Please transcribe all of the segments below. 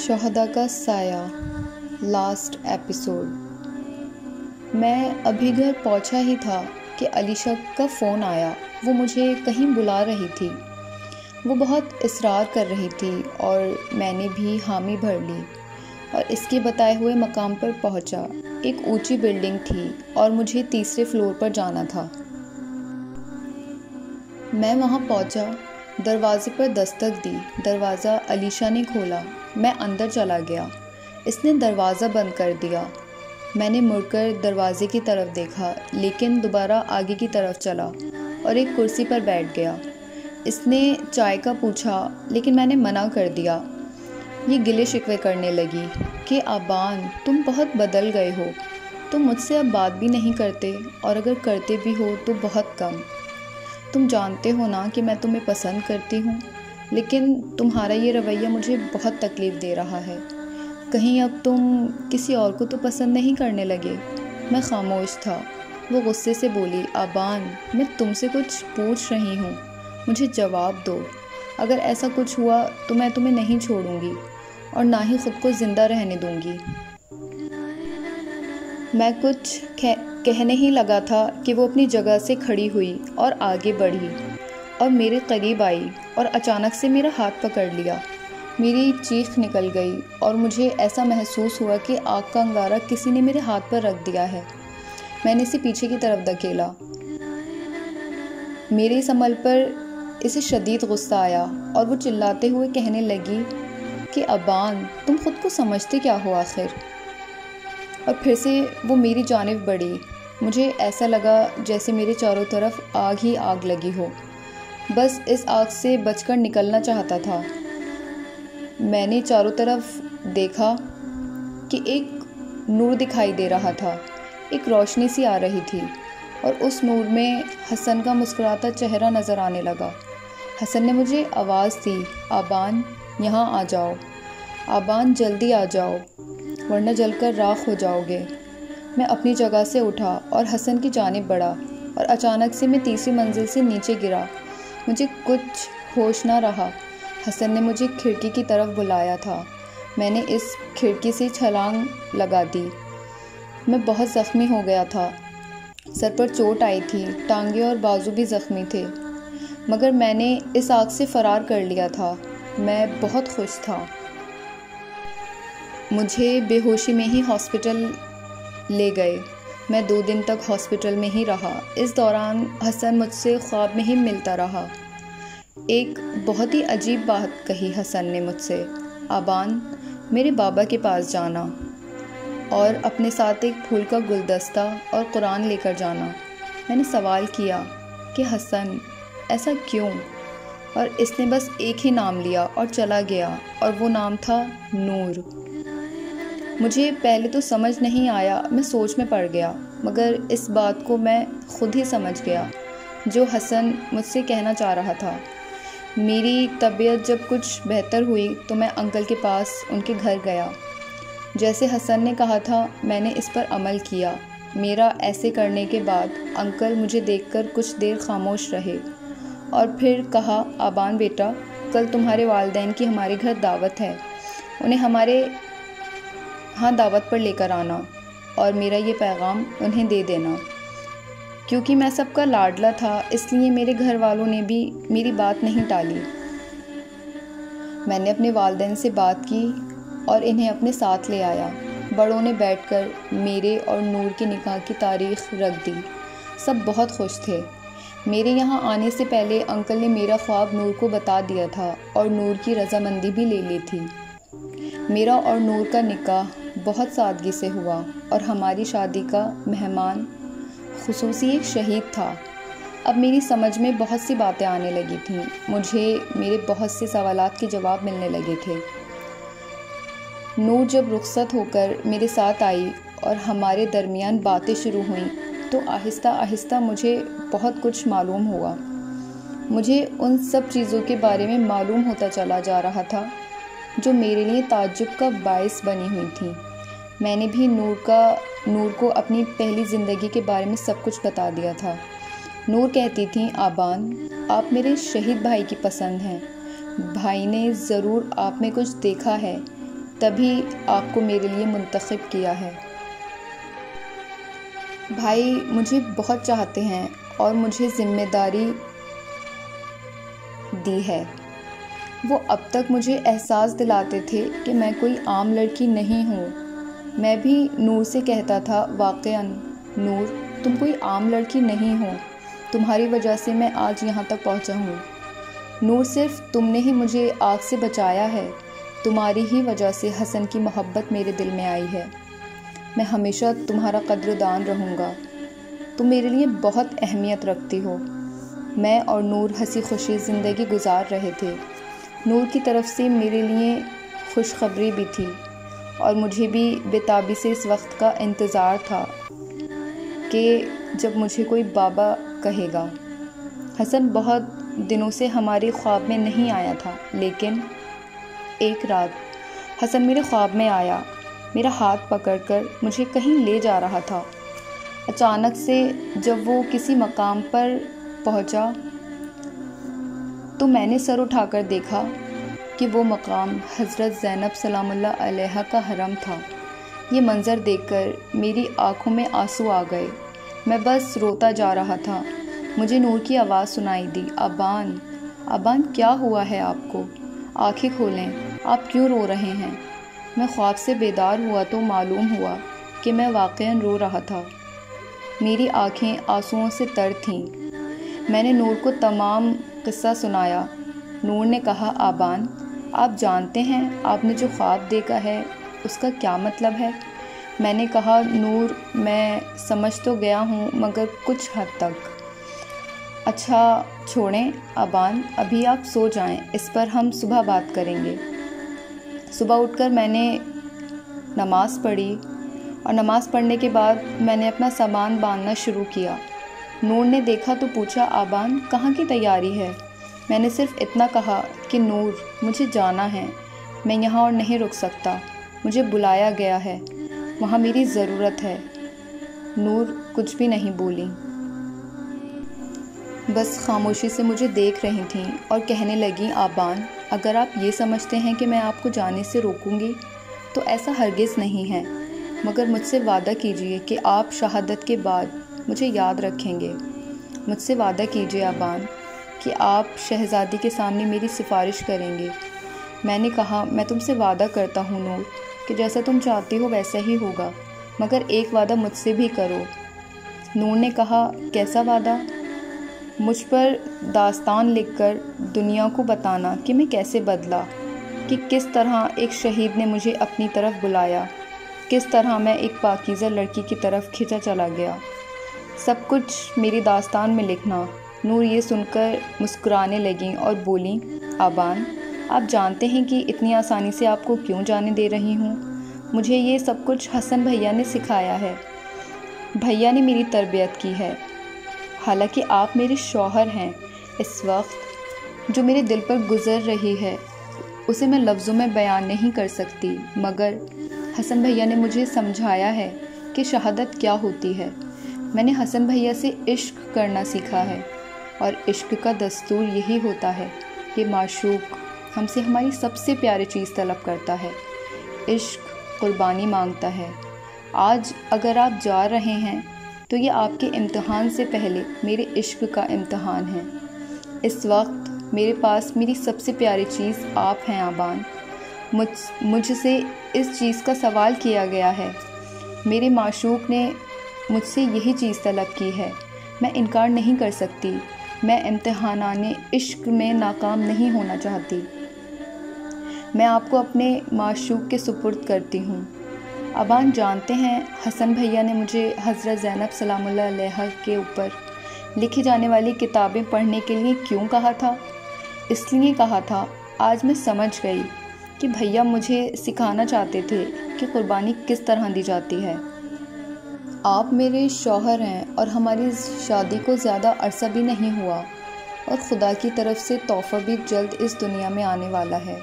शहदा का साया last episode मैं अभी घर पहुँचा ही था कि अलीशा का फ़ोन आया। वो मुझे कहीं बुला रही थी। वो बहुत इसरार कर रही थी और मैंने भी हामी भर ली और इसके बताए हुए मकाम पर पहुँचा। एक ऊँची बिल्डिंग थी और मुझे तीसरे फ्लोर पर जाना था। मैं वहाँ पहुँचा दरवाजे पर दस्तक दी। दरवाज़ा अलीशा ने खोला। मैं अंदर चला गया। इसने दरवाज़ा बंद कर दिया। मैंने मुड़कर दरवाजे की तरफ़ देखा, लेकिन दोबारा आगे की तरफ़ चला और एक कुर्सी पर बैठ गया। इसने चाय का पूछा, लेकिन मैंने मना कर दिया। ये गिले शिकवे करने लगी कि, आबान, तुम बहुत बदल गए हो। तुम मुझसे अब बात भी नहीं करते और अगर करते भी हो तो बहुत कम। तुम जानते हो ना कि मैं तुम्हें पसंद करती हूँ, लेकिन तुम्हारा ये रवैया मुझे बहुत तकलीफ़ दे रहा है। कहीं अब तुम किसी और को तो पसंद नहीं करने लगे। मैं खामोश था। वो गुस्से से बोली, आबान, मैं तुमसे कुछ पूछ रही हूँ। मुझे जवाब दो। अगर ऐसा कुछ हुआ तो मैं तुम्हें नहीं छोड़ूँगी और ना ही ख़ुद को ज़िंदा रहने दूँगी। मैं कुछ कहने ही लगा था कि वो अपनी जगह से खड़ी हुई और आगे बढ़ी। और मेरे करीब आई और अचानक से मेरा हाथ पकड़ लिया। मेरी चीख निकल गई और मुझे ऐसा महसूस हुआ कि आग का अंगारा किसी ने मेरे हाथ पर रख दिया है। मैंने इसे पीछे की तरफ़ धकेला। मेरे इस अमल पर इसे शदीद गुस्सा आया और वो चिल्लाते हुए कहने लगी कि, अबान, तुम खुद को समझते क्या हो आखिर? और फिर से वो मेरी जानब बढ़ी मुझे ऐसा लगा जैसे मेरे चारों तरफ़ आग ही आग लगी हो। बस इस आग से बचकर निकलना चाहता था। मैंने चारों तरफ़ देखा कि एक नूर दिखाई दे रहा था। एक रोशनी सी आ रही थी और उस नूर में हसन का मुस्कुराता चेहरा नज़र आने लगा। हसन ने मुझे आवाज़ दी, आबान, यहाँ आ जाओ। आबान, जल्दी आ जाओ। वरना जलकर राख हो जाओगे। मैं अपनी जगह से उठा और हसन की जानब बढ़ा और अचानक से मैं तीसरी मंजिल से नीचे गिरा। मुझे कुछ होश ना रहा। हसन ने मुझे खिड़की की तरफ़ बुलाया था। मैंने इस खिड़की से छलांग लगा दी। मैं बहुत ज़ख्मी हो गया था। सर पर चोट आई थी। टांगे और बाजू भी ज़ख्मी थे। मगर मैंने इस आग से फ़रार कर लिया था। मैं बहुत खुश था। मुझे बेहोशी में ही हॉस्पिटल ले गए। मैं दो दिन तक हॉस्पिटल में ही रहा। इस दौरान हसन मुझसे ख्वाब में ही मिलता रहा। एक बहुत ही अजीब बात कही हसन ने मुझसे। आबान, मेरे बाबा के पास जाना और अपने साथ एक फूल का गुलदस्ता और कुरान लेकर जाना। मैंने सवाल किया कि हसन, ऐसा क्यों? और इसने बस एक ही नाम लिया और चला गया और वो नाम था नूर। मुझे पहले तो समझ नहीं आया, मैं सोच में पड़ गया, मगर इस बात को मैं खुद ही समझ गया, जो हसन मुझसे कहना चाह रहा था। मेरी तबीयत जब कुछ बेहतर हुई तो मैं अंकल के पास उनके घर गया। जैसे हसन ने कहा था, मैंने इस पर अमल किया। मेरा ऐसे करने के बाद अंकल मुझे देखकर कुछ देर खामोश रहे और फिर कहा, आबान बेटा, कल तुम्हारे वालदेन की हमारे घर दावत है। उन्हें हमारे हाँ दावत पर लेकर आना और मेरा ये पैगाम उन्हें दे देना। क्योंकि मैं सबका लाडला था, इसलिए मेरे घर वालों ने भी मेरी बात नहीं टाली। मैंने अपने वालदेन से बात की और इन्हें अपने साथ ले आया। बड़ों ने बैठकर मेरे और नूर के निकाह की तारीख रख दी। सब बहुत खुश थे। मेरे यहाँ आने से पहले अंकल ने मेरा ख्वाब नूर को बता दिया था और नूर की रजामंदी भी ले ली थी। मेरा और नूर का निकाह बहुत सादगी से हुआ और हमारी शादी का मेहमान खसूसी एक शहीद था। अब मेरी समझ में बहुत सी बातें आने लगी थीं। मुझे, मेरे बहुत से सवाल के जवाब मिलने लगे थे। नूर जब रुखसत होकर मेरे साथ आई और हमारे दरमियान बातें शुरू हुई तो आहिस्ता आहिस्ता मुझे बहुत कुछ मालूम हुआ। मुझे उन सब चीज़ों के बारे में मालूम होता चला जा रहा था, जो मेरे लिए ताज्जुब का बायस बनी हुई थी। मैंने भी नूर का, नूर को अपनी पहली ज़िंदगी के बारे में सब कुछ बता दिया था। नूर कहती थी, आबान, आप मेरे शहीद भाई की पसंद हैं। भाई ने ज़रूर आप में कुछ देखा है। तभी आपको मेरे लिए मुंतखब किया है। भाई, मुझे बहुत चाहते हैं और मुझे ज़िम्मेदारी दी है। वो अब तक मुझे एहसास दिलाते थे कि मैं कोई आम लड़की नहीं हूँ। मैं भी नूर से कहता था वाक़ नूर, तुम कोई आम लड़की नहीं हो। तुम्हारी वजह से मैं आज यहाँ तक पहुँचा हूँ। नूर सिर्फ़ तुमने ही मुझे आग से बचाया है। तुम्हारी ही वजह से हसन की मोहब्बत मेरे दिल में आई है। मैं हमेशा तुम्हारा कद्रदान रहूँगा। तुम मेरे लिए बहुत अहमियत रखती हो। मैं और नूर हँसी खुशी ज़िंदगी गुजार रहे थे। नूर की तरफ़ से मेरे लिए खुशखबरी भी थी। और मुझे भी बेताबी से इस वक्त का इंतज़ार था कि जब मुझे कोई बाबा कहेगा। हसन बहुत दिनों से हमारे ख्वाब में नहीं आया था, लेकिन एक रात हसन मेरे ख्वाब में आया। मेरा हाथ पकड़कर मुझे कहीं ले जा रहा था। अचानक से जब वो किसी मकाम पर पहुँचा तो मैंने सर उठाकर देखा कि वो मकाम हज़रत ज़ैनब सलामुल्लाह अलैहा का हरम था। ये मंज़र देखकर मेरी आँखों में आँसू आ गए। मैं बस रोता जा रहा था। मुझे नूर की आवाज़ सुनाई दी, अबान अबान, क्या हुआ है आपको? आँखें खोलें, आप क्यों रो रहे हैं? मैं ख्वाब से बेदार हुआ तो मालूम हुआ कि मैं वाक़ रो रहा था। मेरी आँखें आंसुओं से तर थीं। मैंने नूर को तमाम किस्सा सुनाया। नूर ने कहा आबान आप जानते हैं आपने जो ख्वाब देखा है, उसका क्या मतलब है? मैंने कहा, नूर, मैं समझ तो गया हूँ, मगर कुछ हद तक। अच्छा छोड़ें, अबान, अभी आप सो जाएँ, इस पर हम सुबह बात करेंगे। सुबह उठकर मैंने नमाज़ पढ़ी, और नमाज़ पढ़ने के बाद मैंने अपना सामान बांधना शुरू किया। नूर ने देखा तो पूछा आबान कहाँ की तैयारी है? मैंने सिर्फ़ इतना कहा कि नूर, मुझे जाना है। मैं यहाँ और नहीं रुक सकता। मुझे बुलाया गया है। वहाँ मेरी ज़रूरत है। नूर कुछ भी नहीं बोली। बस खामोशी से मुझे देख रही थी और कहने लगी, आबान, अगर आप ये समझते हैं कि मैं आपको जाने से रोकूँगी तो ऐसा हरगिज़ नहीं है। मगर मुझसे वादा कीजिए कि आप शहादत के बाद मुझे याद रखेंगे। मुझसे वादा कीजिए, आबान। कि आप शहज़ादी के सामने मेरी सिफारिश करेंगे। मैंने कहा, मैं तुमसे वादा करता हूँ नूर, कि जैसा तुम चाहती हो वैसा ही होगा, मगर एक वादा मुझसे भी करो। नूर ने कहा, कैसा वादा? मुझ पर दास्तान लिखकर दुनिया को बताना कि मैं कैसे बदला, कि किस तरह एक शहीद ने मुझे अपनी तरफ़ बुलाया, किस तरह मैं एक पाकिज़ा लड़की की तरफ़ खिंचा चला गया। सब कुछ मेरी दास्तान में लिखना नूर ये सुनकर मुस्कुराने लगी और बोली, आबान, आप जानते हैं कि इतनी आसानी से आपको क्यों जाने दे रही हूँ? मुझे ये सब कुछ हसन भैया ने सिखाया है। भैया ने मेरी तरबियत की है। हालाँकि आप मेरे शौहर हैं इस वक्त। जो मेरे दिल पर गुज़र रही है, उसे मैं लफ्ज़ों में बयान नहीं कर सकती। मगर हसन भैया ने मुझे समझाया है कि शहादत क्या होती है। मैंने हसन भैया से इश्क करना सीखा है। और इश्क का दस्तूर यही होता है कि माशूक हमसे हमारी सबसे प्यारी चीज़ तलब करता है। इश्क कुर्बानी माँगता है। आज अगर आप जा रहे हैं तो ये आपके इम्तहान से पहले मेरे इश्क का इम्तहान है। इस वक्त मेरे पास मेरी सबसे प्यारी चीज़ आप हैं, आबान। मुझ, मुझसे इस चीज़ का सवाल किया गया है। मेरे माशूक ने मुझसे यही चीज़ तलब की है। मैं इनकार नहीं कर सकती। मैं इम्तहान इश्क में नाकाम नहीं होना चाहती। मैं आपको अपने माशूक के सुपुर्द करती हूँ। अबान जानते हैं, हसन भैया ने मुझे हज़रत ज़ैनब सलामुल्लाह के ऊपर लिखी जाने वाली किताबें पढ़ने के लिए क्यों कहा था? इसलिए कहा था, आज मैं समझ गई कि भैया मुझे सिखाना चाहते थे कि कुर्बानी किस तरह दी जाती है। आप मेरे शौहर हैं और हमारी शादी को ज़्यादा अरसा भी नहीं हुआ और ख़ुदा की तरफ़ से तोहफ़ा भी जल्द इस दुनिया में आने वाला है।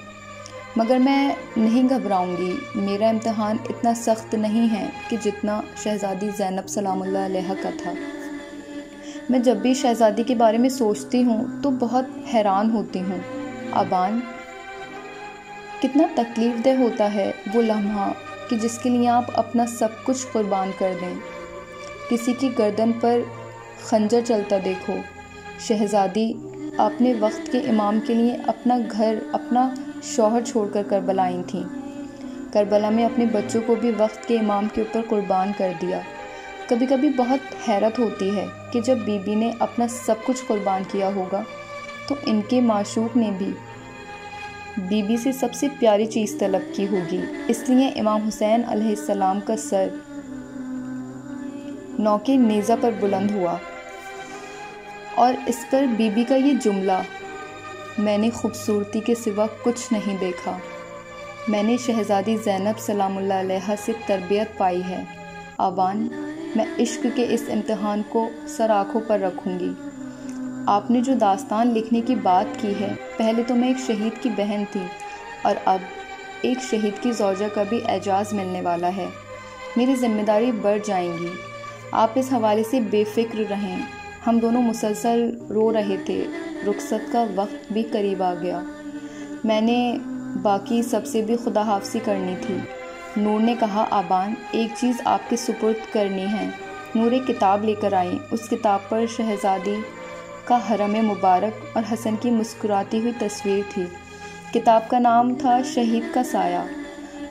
मगर मैं नहीं घबराऊँगी, मेरा इम्तहान इतना सख्त नहीं है कि जितना शहज़ादी ज़ैनब सलामुल्लाह का था। मैं जब भी शहज़ादी के बारे में सोचती हूँ तो बहुत हैरान होती हूँ। अबान, कितना तकलीफ़ दह होता है वो लम्हा कि जिसके लिए आप अपना सब कुछ कुर्बान कर दें। किसी की गर्दन पर खंजर चलता देखो। शहज़ादी आपने वक्त के इमाम के लिए अपना घर, अपना शौहर छोड़कर करबला आई थी। करबला में अपने बच्चों को भी वक्त के इमाम के ऊपर कुर्बान कर दिया। कभी कभी बहुत हैरत होती है कि जब बीबी ने अपना सब कुछ कुर्बान किया होगा तो इनके माशूक ने भी बीबी से सबसे प्यारी चीज़ तलब की होगी, इसलिए इमाम हुसैन अलैहिस्सलाम का सर नौके नेज़ा पर बुलंद हुआ। और इस पर बीबी का ये जुमला, मैंने खूबसूरती के सिवा कुछ नहीं देखा। मैंने शहज़ादी ज़ैनब सलामुल्लाह से तरबियत पाई है। आवान, मैं इश्क के इस इम्तहान को सर आँखों पर रखूँगी। आपने जो दास्तान लिखने की बात की है, पहले तो मैं एक शहीद की बहन थी, और अब एक शहीद की जौजा का भी एजाज़ मिलने वाला है। मेरी ज़िम्मेदारी बढ़ जाएँगी। आप इस हवाले से बेफिक्र रहें। हम दोनों मुसलसल रो रहे थे। रुखसत का वक्त भी करीब आ गया। मैंने बाकी सबसे भी खुदा हाफसी करनी थी। नूर ने कहा, आबान, एक चीज़ आपके सुपुर्द करनी है। नूर एक किताब लेकर आई। उस किताब पर शहज़ादी का हरम मुबारक और हसन की मुस्कुराती हुई तस्वीर थी। किताब का नाम था शहीद का साया,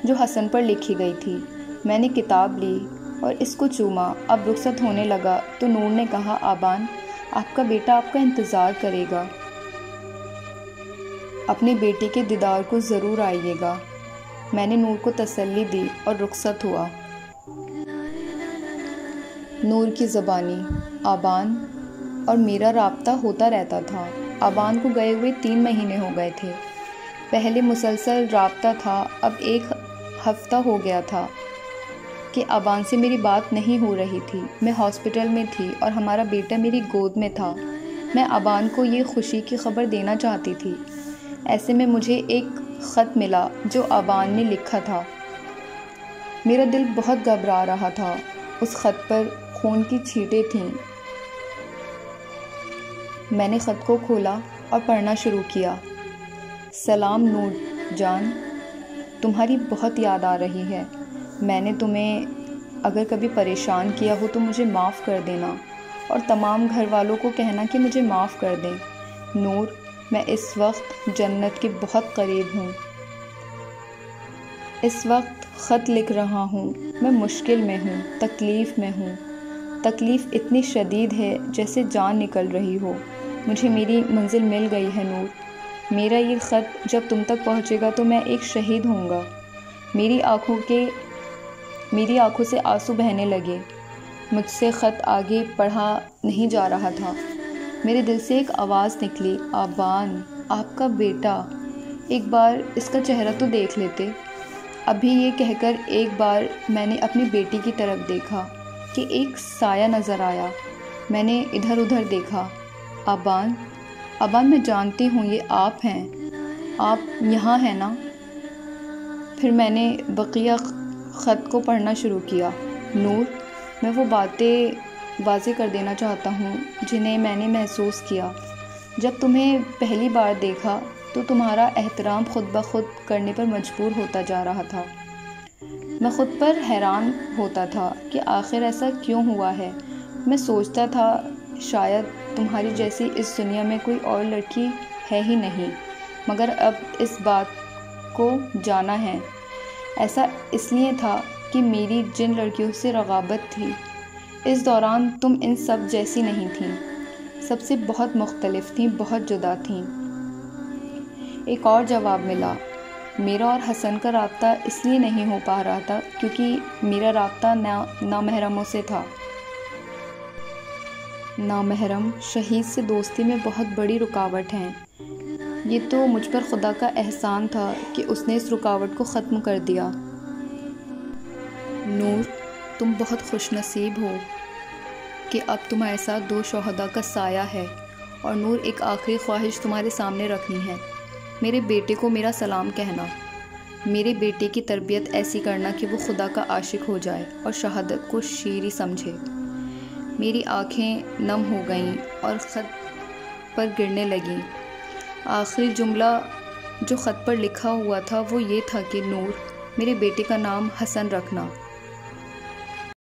जो हसन पर लिखी गई थी। मैंने किताब ली और इसको चूमा। अब रुखसत होने लगा तो नूर ने कहा, आबान, आपका बेटा आपका इंतज़ार करेगा। अपने बेटे के दीदार को ज़रूर आइएगा। मैंने नूर को तसल्ली दी और रुखसत हुआ। नूर की ज़बानी, आबान और मेरा रबता होता रहता था। आबान को गए हुए तीन महीने हो गए थे। पहले मुसलसल रबता था, अब एक हफ़्ता हो गया था कि अबान से मेरी बात नहीं हो रही थी। मैं हॉस्पिटल में थी और हमारा बेटा मेरी गोद में था। मैं अबान को ये खुशी की खबर देना चाहती थी। ऐसे में मुझे एक ख़त मिला जो अबान ने लिखा था। मेरा दिल बहुत घबरा रहा था। उस ख़त पर खून की छींटें थीं। मैंने ख़त को खोला और पढ़ना शुरू किया। सलाम नूर, जान, तुम्हारी बहुत याद आ रही है। मैंने तुम्हें अगर कभी परेशान किया हो तो मुझे माफ़ कर देना और तमाम घर वालों को कहना कि मुझे माफ़ कर दें। नूर, मैं इस वक्त जन्नत के बहुत करीब हूँ। इस वक्त ख़त लिख रहा हूँ। मैं मुश्किल में हूँ, तकलीफ़ में हूँ। तकलीफ़ इतनी शदीद है जैसे जान निकल रही हो। मुझे मेरी मंजिल मिल गई है नूर। मेरा ये ख़त जब तुम तक पहुँचेगा तो मैं एक शहीद होऊँगा। मेरी आँखों के, मेरी आँखों से आँसू बहने लगे। मुझसे ख़त आगे पढ़ा नहीं जा रहा था। मेरे दिल से एक आवाज़ निकली, आबान, आपका बेटा। एक बार इसका चेहरा तो देख लेते। अभी ये कहकर एक बार मैंने अपनी बेटी की तरफ़ देखा। कि एक साया नज़र आया। मैंने इधर उधर देखा। आबान अबान, मैं जानती हूँ ये आप हैं। आप यहाँ हैं ना? फिर मैंने बकिया ख़त को पढ़ना शुरू किया। नूर, मैं वो बातें वाजे कर देना चाहता हूँ जिन्हें मैंने महसूस किया। जब तुम्हें पहली बार देखा तो तुम्हारा एहतराम ख़ुद ब खुद करने पर मजबूर होता जा रहा था। मैं ख़ुद पर हैरान होता था कि आखिर ऐसा क्यों हुआ है। मैं सोचता था, शायद तुम्हारी जैसी इस दुनिया में कोई और लड़की है ही नहीं, मगर अब इस बात को जाना है। ऐसा इसलिए था कि मेरी जिन लड़कियों से रगाबत थी, इस दौरान तुम इन सब जैसी नहीं थी। सबसे बहुत मुख्तलिफ़ थी, बहुत जुदा थी। एक और जवाब मिला मेरा और हसन का रबता इसलिए नहीं हो पा रहा था क्योंकि मेरा रबता ना, नामहरमों से था। नामहरम शहीद से दोस्ती में बहुत बड़ी रुकावट हैं। ये तो मुझ पर खुदा का एहसान था कि उसने इस रुकावट को ख़त्म कर दिया। नूर, तुम बहुत खुश नसीब हो कि अब तुम्हारे साथ दो शहदा का साया है और नूर एक आखिरी ख्वाहिश तुम्हारे सामने रखनी है। मेरे बेटे को मेरा सलाम कहना। मेरे बेटे की तरबियत ऐसी करना कि वो खुदा का आशिक हो जाए और शहादत को शीरी समझे। मेरी आँखें नम हो गईं और ख़त पर गिरने लगीं। आखिरी जुमला जो ख़त पर लिखा हुआ था वो ये था कि, नूर, मेरे बेटे का नाम हसन रखना।